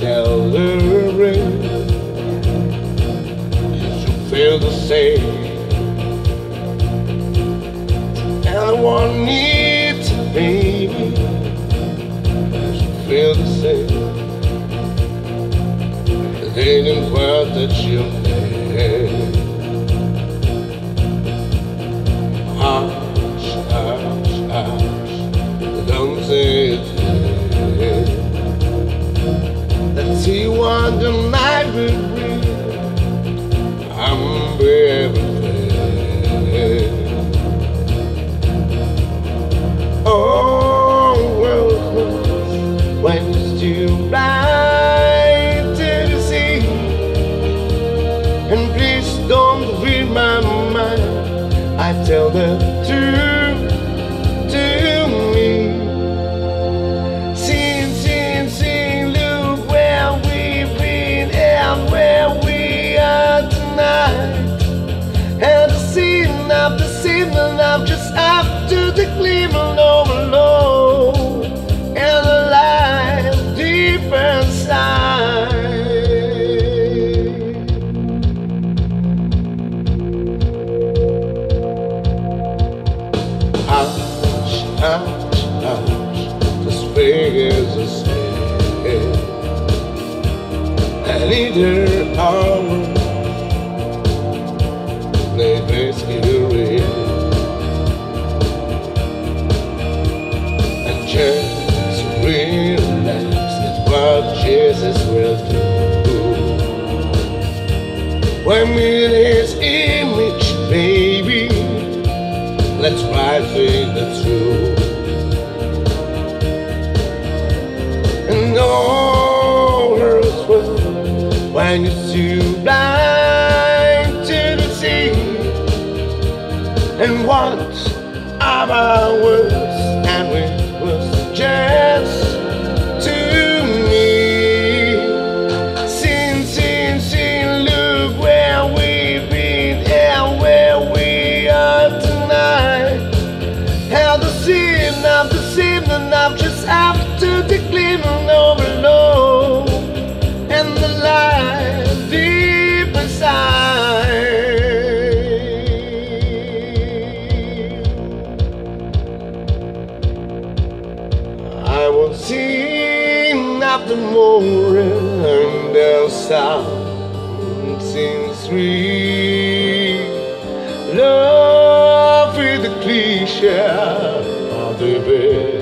celery Yes, you feel the same. Everyone needs a baby Yes, you feel the same. It ain't worth that you made Hush, hush, hush. Don't say what the night will. I'm. Oh, well, when to. And please don't read my mind. I tell the truth of the scene of just after the gleam overload and light deep inside. Hush, hush, hush, this figure's a snake. And either what Jesus will do when we in his image baby let's ride with the truth. And all earth will when you're too blind to the sea and what of our words the sin of the sin of just after the gleam overload and the light deep inside. I seen of the morning and the sound seems sweet. Love is the cliche of